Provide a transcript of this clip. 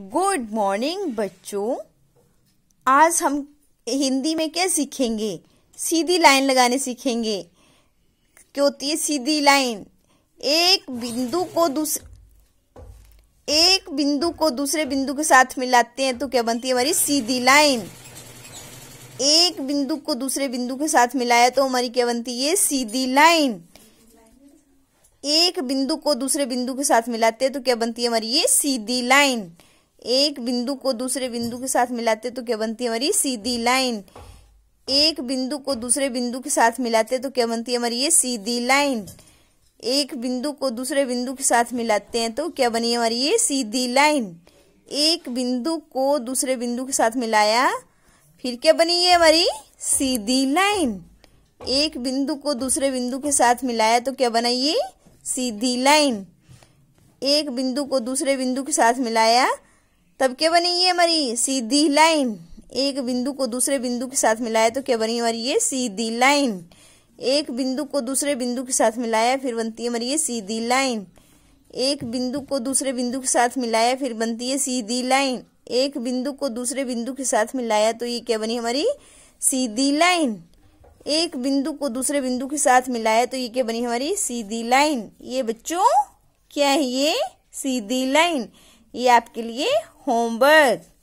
Good morning बच्चों। आज हम हिंदी में क्या सीखेंगे? सीधी लाइन लगाने सीखेंगे। क्या होती है सीधी लाइन? एक बिंदु को दूसरे एक बिंदु को दूसरे बिंदु के साथ मिलाते हैं तो क्या बनती है हमारी सीधी लाइन? एक बिंदु को दूसरे बिंदु के साथ मिलाया तो हमारी क्या बनती है? सीधी लाइन। एक बिंदु को दूसरे बिंदु के साथ मिलाते हैं तो क्या बनती है हमारी ये सीधी लाइन? एक बिंदु को दूसरे बिंदु के साथ मिलाते तो क्या बनती है हमारी? सीधी लाइन। एक बिंदु को दूसरे बिंदु के साथ मिलाते तो क्या बनती है हमारी? ये सीधी लाइन। एक बिंदु को दूसरे बिंदु के साथ मिलाते हैं तो क्या बनी हमारी? ये सीधी लाइन। एक बिंदु को दूसरे बिंदु के साथ मिलाया, फिर क्या बनी ये हमारी? सीधी लाइन। एक बिंदु को दूसरे बिंदु के साथ मिलाया तो क्या बना ये? सीधी लाइन। एक बिंदु को दूसरे बिंदु के साथ मिलाया तब क्या बनी ये हमारी सीधी लाइन? एक बिंदु को दूसरे बिंदु के साथ मिलाया तो क्या बनी हमारी ये सीधी लाइन? एक बिंदु को दूसरे बिंदु के साथ मिलाया, फिर बनती है हमारी ये सीधी लाइन। एक बिंदु को दूसरे बिंदु के साथ मिलाया, फिर बनती है सीधी लाइन। एक बिंदु को दूसरे बिंदु के साथ मिलाया तो ये क्या बनी हमारी सीधी लाइन? एक बिंदु को दूसरे बिंदु के साथ मिलाया तो ये क्या बनी हमारी सीधी लाइन? ये बच्चों, क्या है ये? सीधी लाइन। ये आपके लिए होमवर्क।